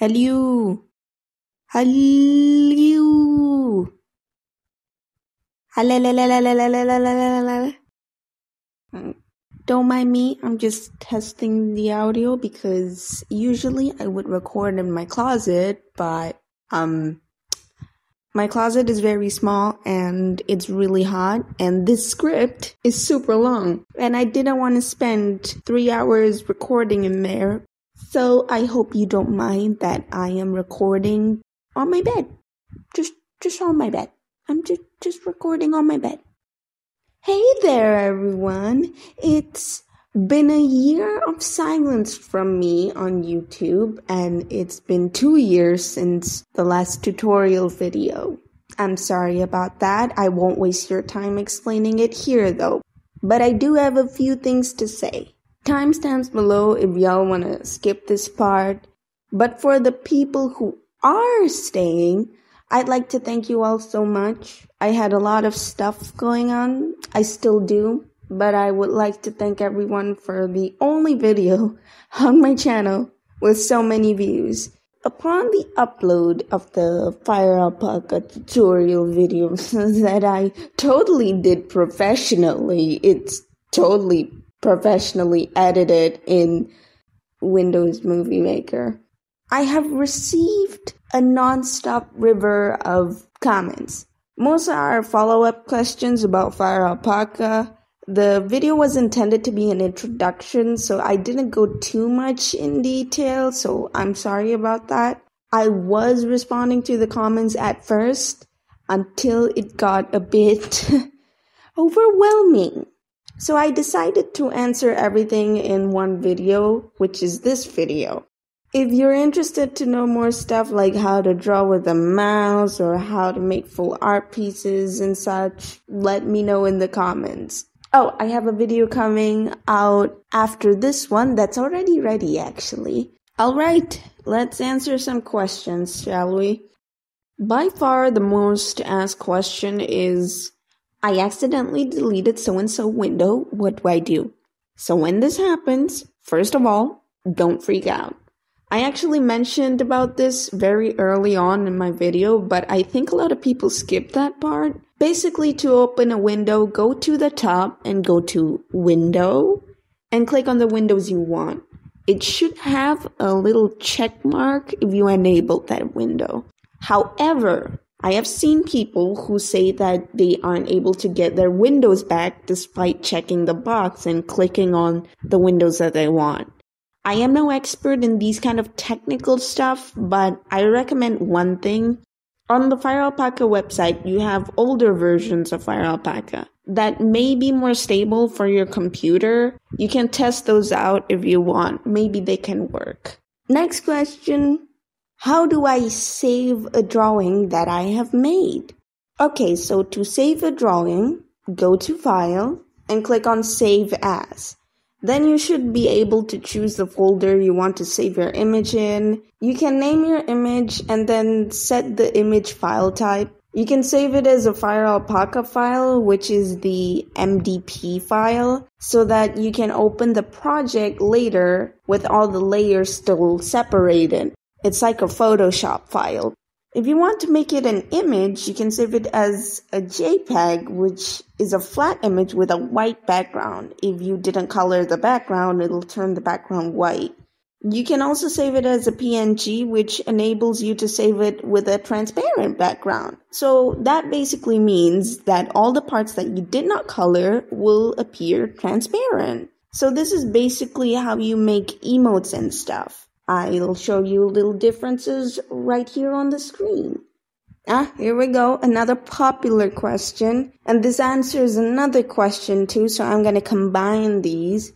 Hello. Hello. Don't mind me, I'm just testing the audio because usually I would record in my closet, but um my closet is very small and it's really hot and this script is super long and I didn't want to spend 3 hours recording in there. So I hope you don't mind that I am recording on my bed. Just just on my bed. I'm just just recording on my bed. Hey there everyone. It's been a year of silence from me on YouTube, and it's been two years since the last tutorial video. I'm sorry about that. I won't waste your time explaining it here though. But I do have a few things to say. Timestamps below if y'all want to skip this part. But for the people who are staying, I'd like to thank you all so much. I had a lot of stuff going on. I still do but I would like to thank everyone for the only video on my channel with so many views. Upon the upload of the Fire Alpaca tutorial video that I totally did professionally, it's totally professionally edited in Windows Movie Maker. I have received a non-stop river of comments. Most are follow-up questions about Fire Alpaca, the video was intended to be an introduction, so I didn't go too much in detail, so I'm sorry about that. I was responding to the comments at first until it got a bit overwhelming. So I decided to answer everything in one video, which is this video. If you're interested to know more stuff like how to draw with a mouse or how to make full art pieces and such, let me know in the comments. Oh, I have a video coming out after this one that's already ready actually. Alright, let's answer some questions, shall we? By far the most asked question is I accidentally deleted so and so window, what do I do? So when this happens, first of all, don't freak out. I actually mentioned about this very early on in my video, but I think a lot of people skip that part. Basically, to open a window, go to the top and go to Window and click on the windows you want. It should have a little check mark if you enable that window. However, I have seen people who say that they aren't able to get their windows back despite checking the box and clicking on the windows that they want. I am no expert in these kind of technical stuff, but I recommend one thing. On the Fire Alpaca website, you have older versions of Fire Alpaca that may be more stable for your computer. You can test those out if you want. Maybe they can work. Next question. How do I save a drawing that I have made? Okay, so to save a drawing, go to File and click on Save As. Then you should be able to choose the folder you want to save your image in. You can name your image and then set the image file type. You can save it as a Fire Alpaca file, which is the MDP file, so that you can open the project later with all the layers still separated. It's like a Photoshop file. If you want to make it an image, you can save it as a JPEG, which is a flat image with a white background. If you didn't color the background, it'll turn the background white. You can also save it as a PNG, which enables you to save it with a transparent background. So that basically means that all the parts that you did not color will appear transparent. So this is basically how you make emotes and stuff. I'll show you little differences right here on the screen. Ah, here we go. Another popular question. And this answers another question too, so I'm gonna combine these.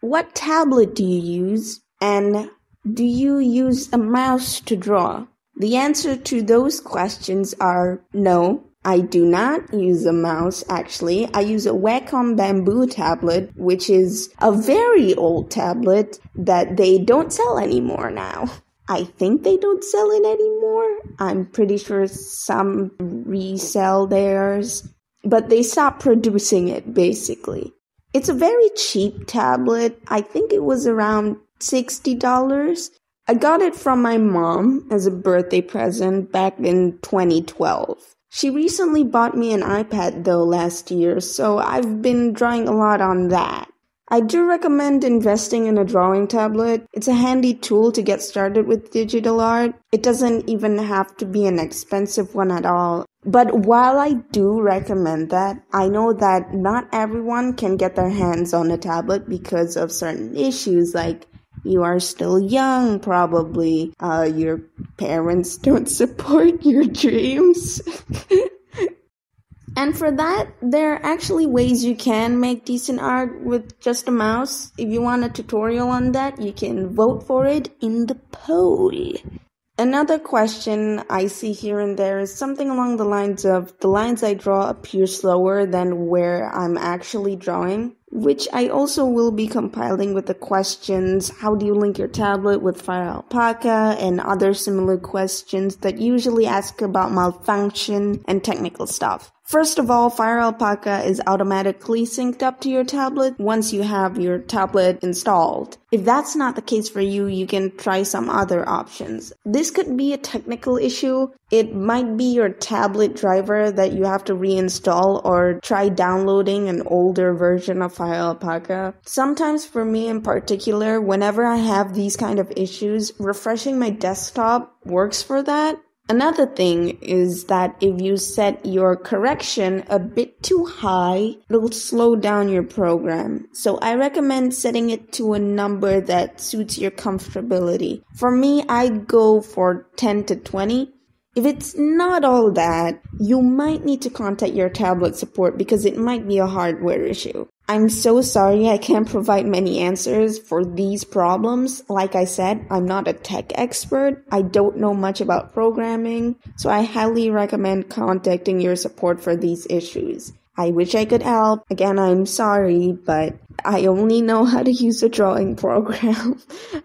What tablet do you use? And do you use a mouse to draw? The answer to those questions are no, I do not use a mouse actually. I use a Wacom Bamboo tablet, which is a very old tablet that they don't sell anymore now. I think they don't sell it anymore. I'm pretty sure some resell theirs, but they stopped producing it basically. It's a very cheap tablet. I think it was around $60, I got it from my mom as a birthday present back in 2012. She recently bought me an iPad though last year, so I've been drawing a lot on that. I do recommend investing in a drawing tablet. It's a handy tool to get started with digital art. It doesn't even have to be an expensive one at all. But while I do recommend that, I know that not everyone can get their hands on a tablet because of certain issues like you are still young, probably. Uh, your parents don't support your dreams. And for that, there are actually ways you can make decent art with just a mouse. If you want a tutorial on that, you can vote for it in the poll. Another question I see here and there is something along the lines of the lines I draw appear slower than where I'm actually drawing, which I also will be compiling with the questions how do you link your tablet with Fire Alpaca and other similar questions that usually ask about malfunction and technical stuff. First of all, Fire Alpaca is automatically synced up to your tablet once you have your tablet installed. If that's not the case for you, you can try some other options. This could be a technical issue. It might be your tablet driver that you have to reinstall or try downloading an older version of Fire Alpaca. Sometimes for me in particular, whenever I have these kind of issues, refreshing my desktop works for that. Another thing is that if you set your correction a bit too high, it'll slow down your program. So I recommend setting it to a number that suits your comfortability. For me, I go for 10 to 20. If it's not all that, you might need to contact your tablet support because it might be a hardware issue. I'm so sorry I can't provide many answers for these problems. Like I said, I'm not a tech expert. I don't know much about programming, so I highly recommend contacting your support for these issues. I wish I could help. Again, I'm sorry, but I only know how to use a drawing program.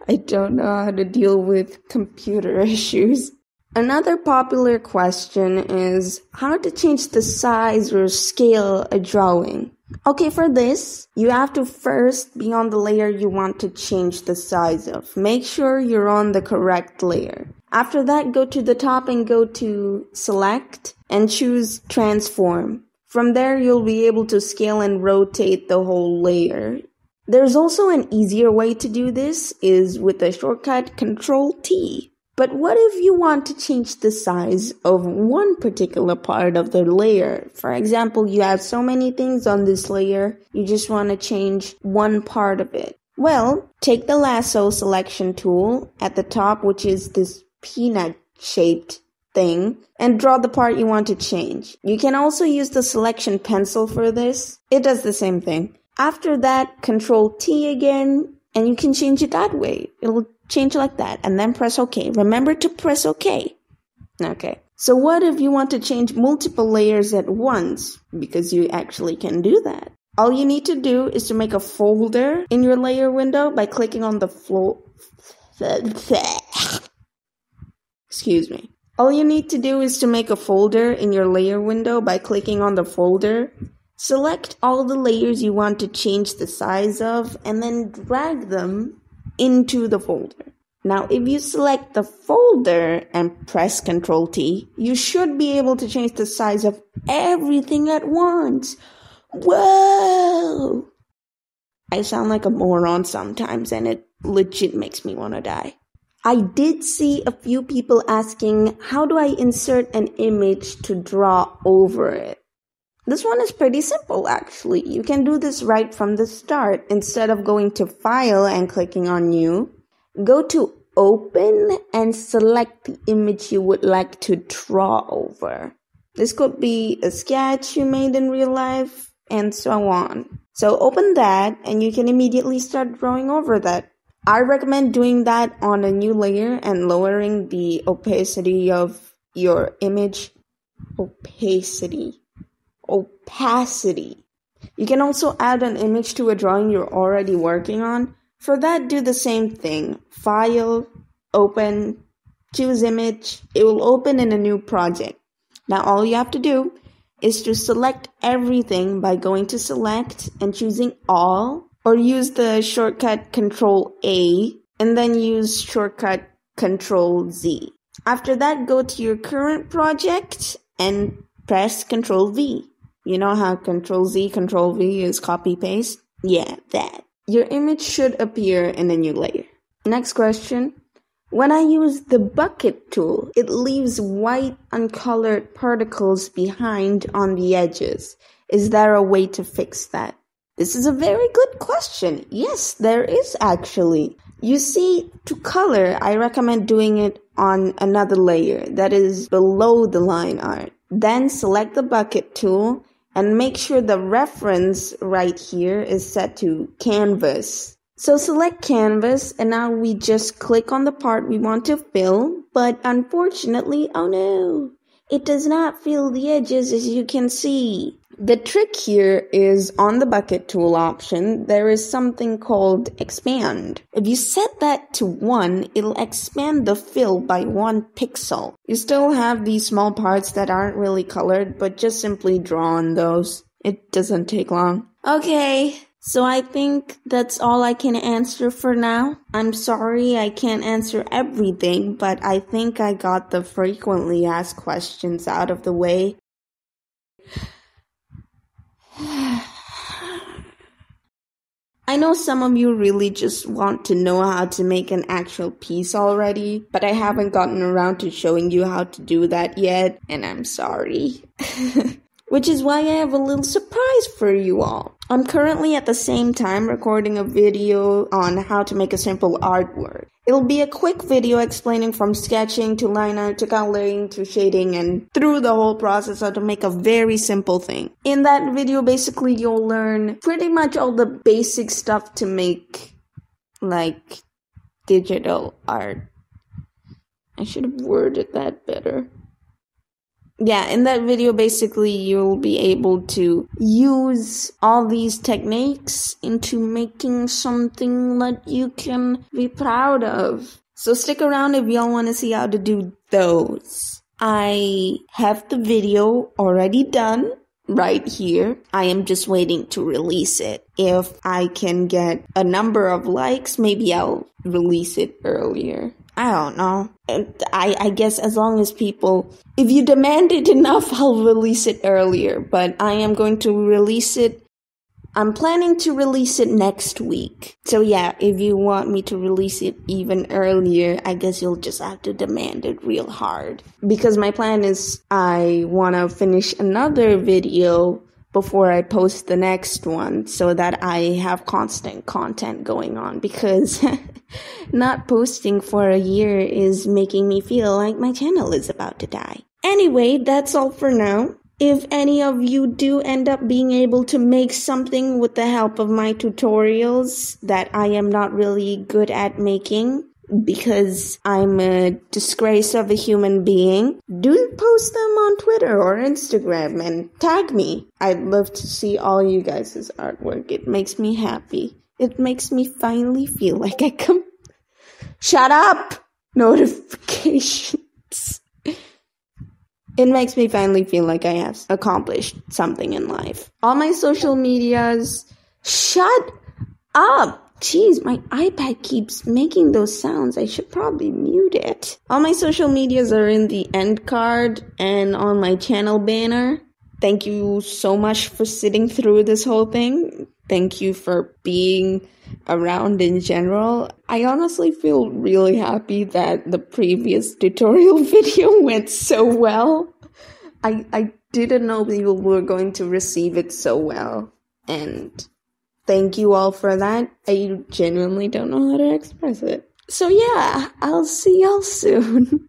I don't know how to deal with computer issues. Another popular question is how to change the size or scale a drawing. Okay, for this, you have to first be on the layer you want to change the size of. Make sure you're on the correct layer. After that, go to the top and go to select and choose transform. From there, you'll be able to scale and rotate the whole layer. There's also an easier way to do this is with the shortcut Control T. But what if you want to change the size of one particular part of the layer? For example, you have so many things on this layer, you just want to change one part of it. Well, take the lasso selection tool at the top, which is this peanut shaped thing, and draw the part you want to change. You can also use the selection pencil for this. It does the same thing. After that, control T again, and you can change it that way. It'll change like that and then press OK. Remember to press OK. Okay. So what if you want to change multiple layers at once? Because you actually can do that. All you need to do is to make a folder in your layer window by clicking on the floor. Excuse me. All you need to do is to make a folder in your layer window by clicking on the folder. Select all the layers you want to change the size of and then drag them into the folder. Now, if you select the folder and press Ctrl T, you should be able to change the size of everything at once. Whoa! I sound like a moron sometimes and it legit makes me want to die. I did see a few people asking, how do I insert an image to draw over it? This one is pretty simple actually. You can do this right from the start. Instead of going to file and clicking on new, go to open and select the image you would like to draw over. This could be a sketch you made in real life and so on. So open that and you can immediately start drawing over that. I recommend doing that on a new layer and lowering the opacity of your image. Opacity opacity. You can also add an image to a drawing you're already working on. For that, do the same thing. File, open, choose image. It will open in a new project. Now all you have to do is to select everything by going to select and choosing all or use the shortcut control A and then use shortcut Control Z. After that, go to your current project and press Control V. You know how Control Z, Control V is copy paste? Yeah, that. Your image should appear in a new layer. Next question. When I use the bucket tool, it leaves white uncolored particles behind on the edges. Is there a way to fix that? This is a very good question. Yes, there is actually. You see, to color, I recommend doing it on another layer that is below the line art. Then select the bucket tool and make sure the reference right here is set to canvas. So select canvas and now we just click on the part we want to fill, but unfortunately, oh no, it does not fill the edges as you can see. The trick here is on the bucket tool option, there is something called expand. If you set that to 1, it'll expand the fill by 1 pixel. You still have these small parts that aren't really colored, but just simply draw on those. It doesn't take long. Okay, so I think that's all I can answer for now. I'm sorry I can't answer everything, but I think I got the frequently asked questions out of the way. I know some of you really just want to know how to make an actual piece already, but I haven't gotten around to showing you how to do that yet, and I'm sorry. Which is why I have a little surprise for you all. I'm currently at the same time recording a video on how to make a simple artwork. It'll be a quick video explaining from sketching to line art to coloring to shading and through the whole process how to make a very simple thing. In that video, basically you'll learn pretty much all the basic stuff to make like digital art. I should have worded that better yeah, in that video, basically, you'll be able to use all these techniques into making something that you can be proud of. So stick around if y'all want to see how to do those. I have the video already done right here. I am just waiting to release it. If I can get a number of likes, maybe I'll release it earlier. I don't know. I, I guess as long as people, if you demand it enough, I'll release it earlier. But I am going to release it. I'm planning to release it next week. So yeah, if you want me to release it even earlier, I guess you'll just have to demand it real hard. Because my plan is I want to finish another video before I post the next one so that I have constant content going on because not posting for a year is making me feel like my channel is about to die. Anyway, that's all for now. If any of you do end up being able to make something with the help of my tutorials that I am not really good at making, because I'm a disgrace of a human being, do post them on Twitter or Instagram and tag me. I'd love to see all you guys' artwork. It makes me happy. It makes me finally feel like I come. Shut up! Notifications. It makes me finally feel like I have accomplished something in life. All my social medias. Shut up! Jeez, my iPad keeps making those sounds. I should probably mute it. All my social medias are in the end card and on my channel banner. Thank you so much for sitting through this whole thing. Thank you for being around in general. I honestly feel really happy that the previous tutorial video went so well. I I didn't know people were going to receive it so well. And thank you all for that. I genuinely don't know how to express it. So yeah, I'll see y'all soon.